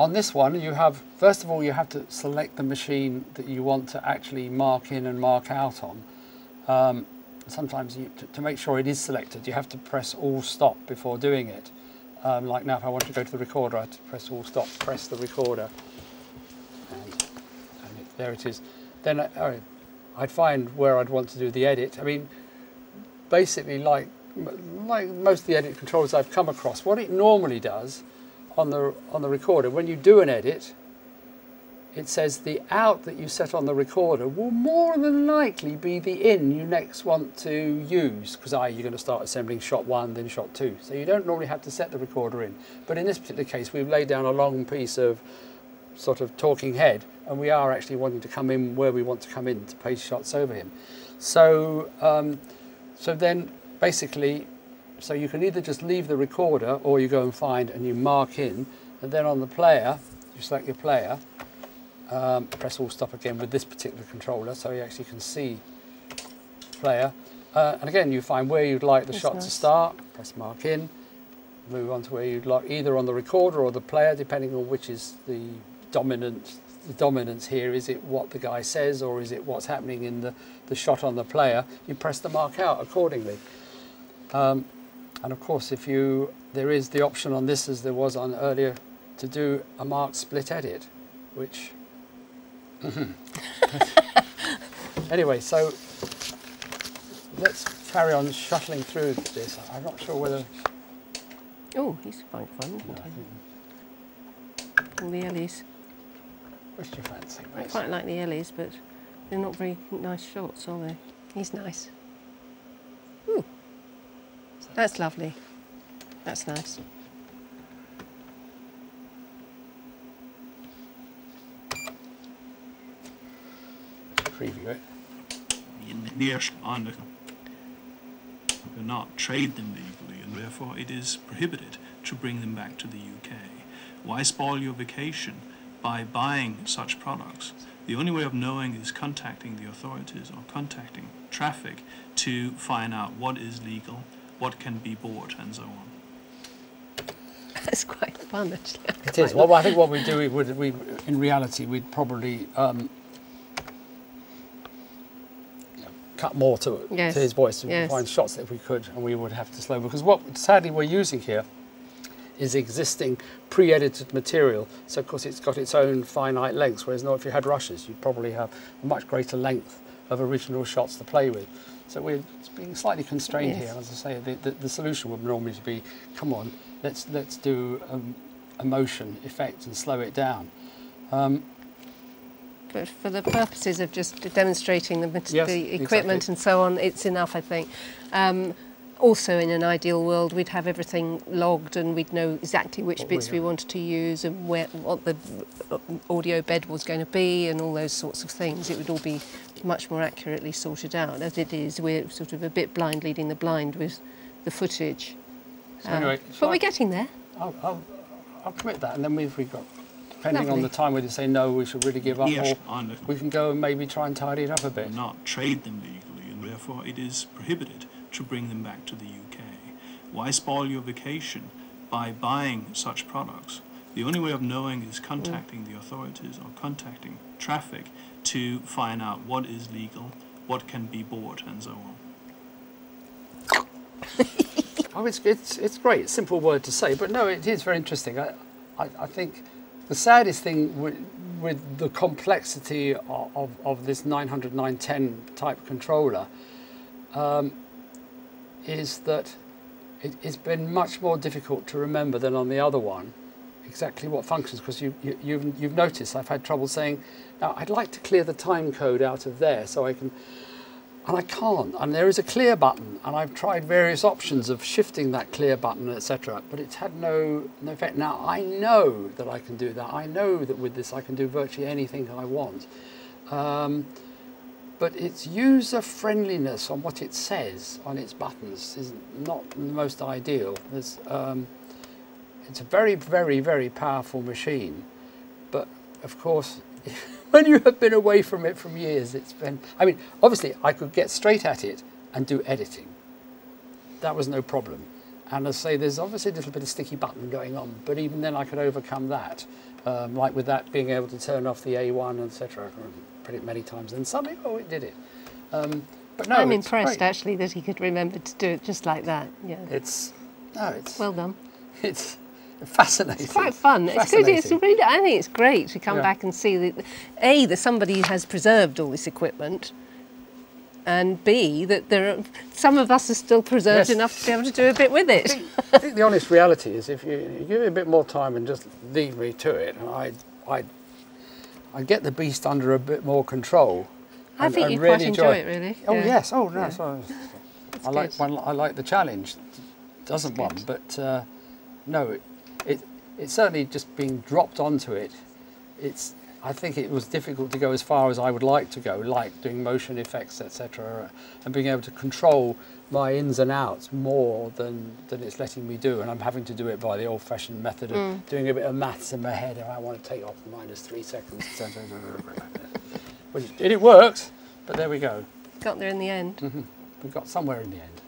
on this one, you have, first of all, you have to select the machine that you want to actually mark in and mark out on. Um, sometimes you, to, to, make sure it is selected, you have to press all stop before doing it. Um, like now, if I want to go to the recorder, I have to press all stop, press the recorder, and, and it, there it is. Then I, oh, I'd find where I'd want to do the edit. I mean, basically, like like most of the edit controls I've come across, what it normally does on the on the recorder, when you do an edit, it says the out that you set on the recorder will more than likely be the in you next want to use because I you're going to start assembling shot one then shot two. So you don't normally have to set the recorder in. But in this particular case we've laid down a long piece of sort of talking head and we are actually wanting to come in where we want to come in to paste shots over him. So um, so then basically so you can either just leave the recorder or you go and find and you mark in and then on the player you select your player um, press all stop again with this particular controller so you actually can see player. Uh, and again, you find where you'd like the That's shot nice. to start, press mark in, move on to where you'd like either on the recorder or the player, depending on which is the dominant. The dominance here is it what the guy says or is it what's happening in the, the shot on the player? You press the mark out accordingly. Um, and of course, if you there is the option on this as there was on earlier to do a mark split edit, which anyway, so let's carry on shuttling through this. I'm not sure whether. Oh, he's quite fun, isn't he? All the Ellies. Which do you fancy? I quite like the Ellies, but they're not very nice shots, are they? He's nice. Ooh, that's lovely. That's nice. preview it. In Niederlande do not trade them legally, and therefore it is prohibited to bring them back to the UK. Why spoil your vacation by buying such products? The only way of knowing is contacting the authorities or contacting traffic to find out what is legal, what can be bought, and so on. That's quite fun, actually. It is. Well, I think what we do, we would, we, in reality, we'd probably um, cut more to, yes. to his voice to yes. find shots if we could, and we would have to slow because what sadly we're using here is existing pre-edited material. So of course it's got its own finite lengths, whereas now if you had rushes, you'd probably have a much greater length of original shots to play with. So we're being slightly constrained yes. here. As I say, the, the, the, solution would normally be, come on, let's let's do um, a motion effect and slow it down. Um, but for the purposes of just demonstrating the, yes, the equipment exactly. and so on, it's enough, I think. Um, also, in an ideal world, we'd have everything logged and we'd know exactly which what bits we, we wanted to use and where, what the audio bed was going to be and all those sorts of things. It would all be much more accurately sorted out. As it is, we're sort of a bit blind leading the blind with the footage. So anyway, um, but we're getting there. I'll, I'll, I'll commit that, and then if we've got depending Lovely. on the time whether you say no, we should really give up, yes, or we can go and maybe try and tidy it up a bit. Not trade them legally, and therefore it is prohibited to bring them back to the UK. Why spoil your vacation by buying such products? The only way of knowing is contacting the authorities or contacting traffic to find out what is legal, what can be bought, and so on. oh, it's, it's, it's great, simple word to say, but no, it is very interesting. I, I, I think the saddest thing with, with the complexity of, of, of, this 900 910 type controller um, is that it, has been much more difficult to remember than on the other one exactly what functions because you, you, you've, you've noticed I've had trouble saying now I'd like to clear the time code out of there so I can and I can't. And there is a clear button, and I've tried various options of shifting that clear button, etc. But it's had no, no effect. Now I know that I can do that. I know that with this I can do virtually anything I want. Um, but its user friendliness on what it says on its buttons is not the most ideal. Um, it's a very, very, very powerful machine, but of course. when you have been away from it for years, it's been. I mean, obviously, I could get straight at it and do editing. That was no problem. And I say there's obviously a little bit of sticky button going on, but even then I could overcome that. Um, like with that being able to turn off the A1, etc. Pretty many times. And suddenly, oh, it did it. Um, but no, I'm impressed great. actually that he could remember to do it just like that. Yeah. It's no, it's well done. it's fascinating. It's quite fun. It's good. It's really, I think it's great to come Yeah. back and see that a that somebody has preserved all this equipment, and b that there are some of us are still preserved Yes. enough to be able to do a bit with it. I think the honest reality is if you, you give me a bit more time and just leave me to it, I, I, I get the beast under a bit more control. I and- think you really quite enjoy it, really. Oh Yeah. yes, oh no, Yeah. so I like one, I like the challenge. Doesn't one, but uh, no, it, it it's certainly just being dropped onto it. It's I think it was difficult to go as far as I would like to go, like doing motion effects, etc., and being able to control my ins and outs more than, than it's letting me do. And I'm having to do it by the old-fashioned method of Mm. doing a bit of maths in my head. If I want to take off minus three seconds, which it, it works, but there we go. Got there in the end. We got somewhere in the end.